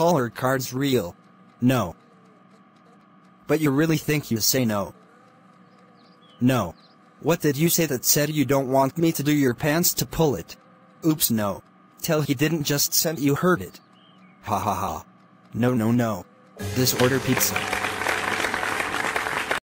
caller card's real. No. But you really think you say no? No. What did you say that said you don't want me to do your pants to pull it? Oops no. Tell he didn't just send you heard it. Ha ha ha. No no no. This order pizza.